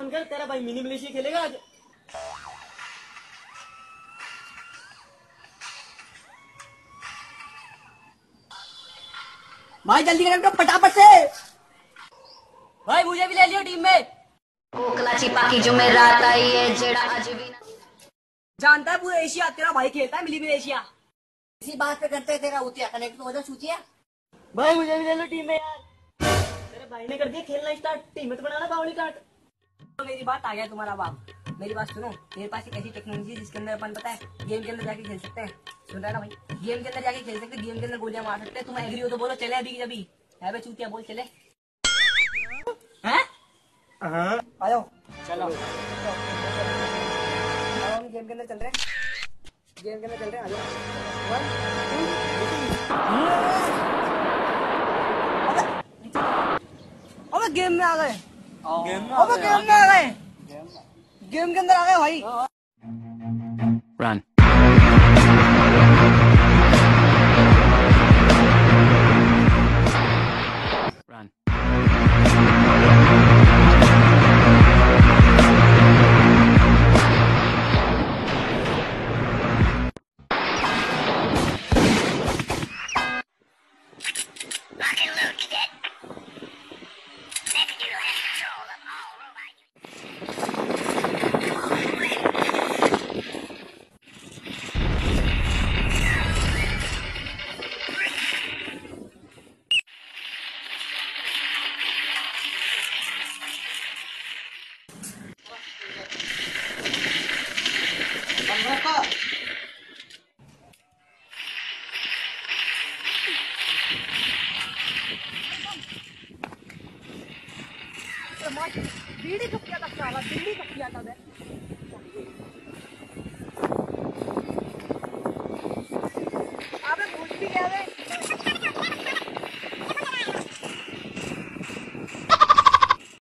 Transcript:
भाई mini Malaysia खेलेगा आज। भाई जल्दी करो फटाफट से। भाई मुझे भी ले लियो टीम में। कोकला चिपा की जुमेरात आई है जेड़ा अज भी ना जानता है पूरा एशिया तेरा भाई खेलता है मिली मलेशिया इसी बात पे करते हैं तेरा उतिया कनेक्ट हो जाओ सूचिया भाई मुझे भी ले लो टीम में यार। तेरे भाई ने कर दिया खेलना स्टार्ट टीम में तो बनाना बावली काट तो मेरी बात आ गया तुम्हारा बाप। मेरी बात सुनो मेरे पास एक ऐसी टेक्नोलॉजी है जिसके अंदर अपन पता है गेम के अंदर जाके खेल सकते हैं। सुन रहा है ना भाई? गेम के अंदर जाके खेल सकते हैं गेम के अंदर गोलियाँ मार सकते हैं। तुम एग्री हो तो बोलो चले अभी अभी। है बे चूतिया बोल चले। हैं? हाँ। आ जाओ चलो हम गेम के अंदर चल रहे हैं। गेम के अंदर चल रहे हैं आ जाओ वन अबे गेम में आ गए। अबे गेम में आ गए गेम के Run. Run. बीड़ी कब किया था बीड़ी कब किया था